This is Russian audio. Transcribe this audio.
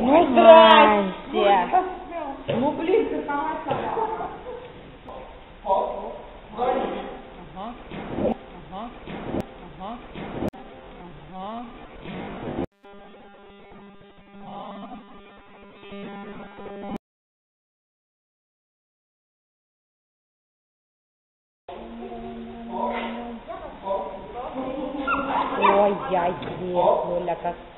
Ну, здрасте. Ну, блин, ты сама Ага. Ага. Ага. Ага. Ay, ay, Dios, la casa.